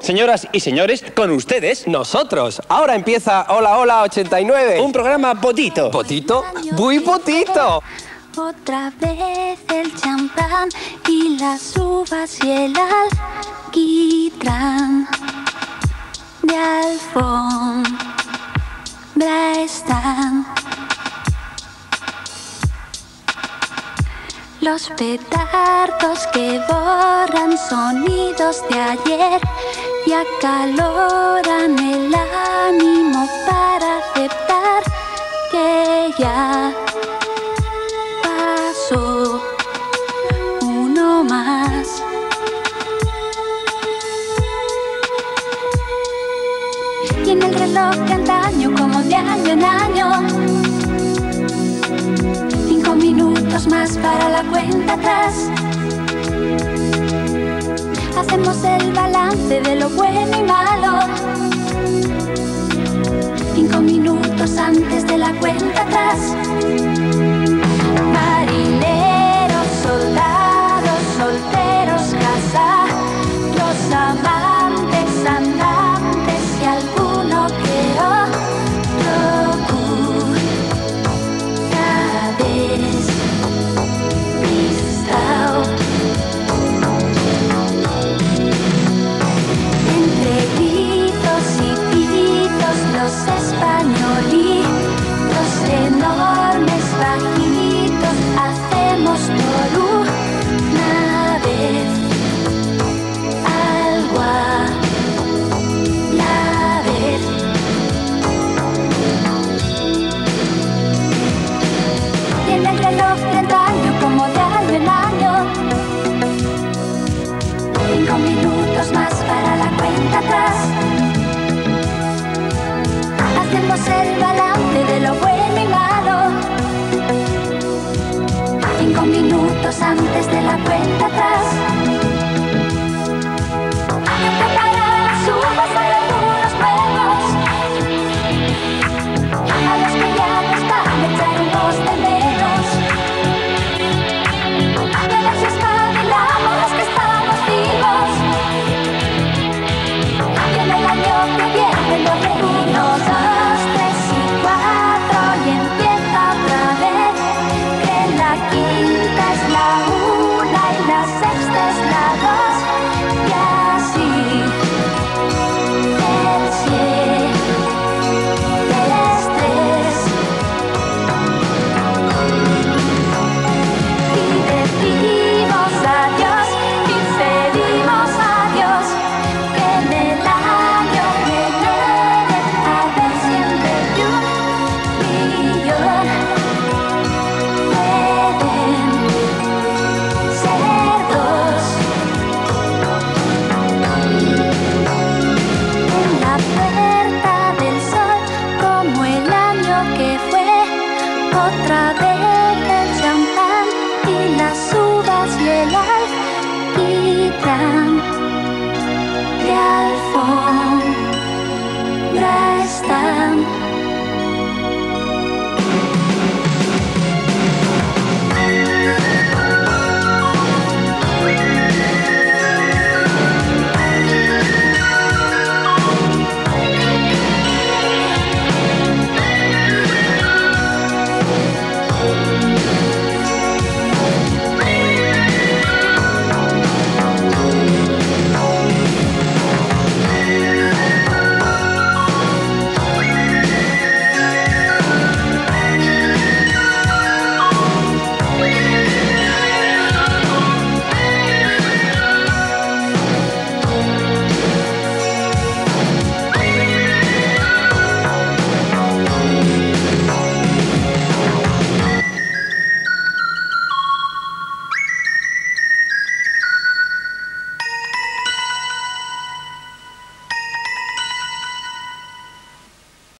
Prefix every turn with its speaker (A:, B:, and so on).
A: Señoras y señores, con ustedes,
B: Nosotros. Ahora empieza Hola Hola 89.
A: un programa potito.
B: potito, muy potito.
C: Otra vez el champán y las uvas y el alquitrán de alfombra están. Los petardos que borran sonidos de ayer y acaloran el ánimo para aceptar que ya pasó uno más. Y en el reloj de antaño, como de año en año, minutos más para la cuenta atrás. Hacemos el balance de lo bueno y malo. Cinco minutos antes de la cuenta atrás. De alfombra están